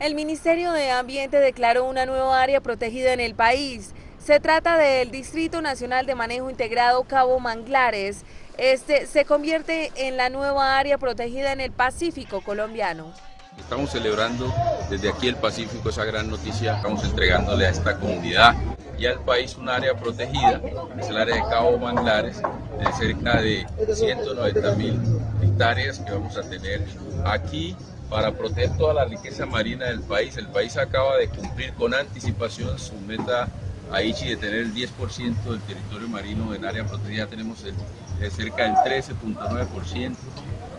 El Ministerio de Ambiente declaró una nueva área protegida en el país. Se trata del Distrito Nacional de Manejo Integrado Cabo Manglares. Este se convierte en la nueva área protegida en el Pacífico colombiano. Estamos celebrando desde aquí el Pacífico esa gran noticia, estamos entregándole a esta comunidad y al país un área protegida, es el área de Cabo Manglares, de cerca de 190 mil hectáreas que vamos a tener aquí para proteger toda la riqueza marina del país. El país acaba de cumplir con anticipación su meta Aichi de tener el 10% del territorio marino en área protegida, tenemos el, cerca del 13.9%.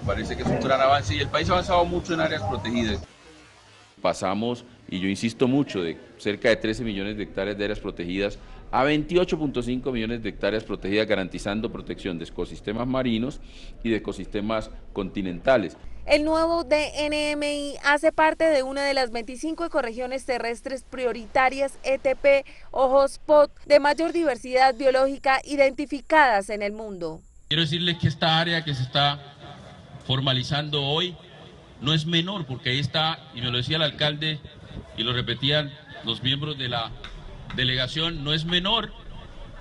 Parece que es un gran avance y el país ha avanzado mucho en áreas protegidas. Pasamos, y yo insisto mucho, de cerca de 13 millones de hectáreas de áreas protegidas a 28.5 millones de hectáreas protegidas, garantizando protección de ecosistemas marinos y de ecosistemas continentales. El nuevo DNMI hace parte de una de las 25 ecorregiones terrestres prioritarias ETP o hotspot de mayor diversidad biológica identificadas en el mundo. Quiero decirles que esta área que se está formalizando hoy no es menor, porque ahí está, y me lo decía el alcalde y lo repetían los miembros de la delegación, no es menor.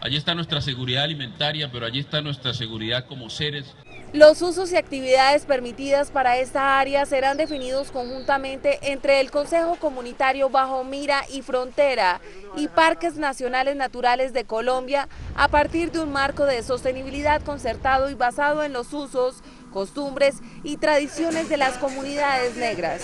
Allí está nuestra seguridad alimentaria, pero allí está nuestra seguridad como seres. Los usos y actividades permitidas para esta área serán definidos conjuntamente entre el Consejo Comunitario Bajo Mira y Frontera y Parques Nacionales Naturales de Colombia a partir de un marco de sostenibilidad concertado y basado en los usos, costumbres y tradiciones de las comunidades negras.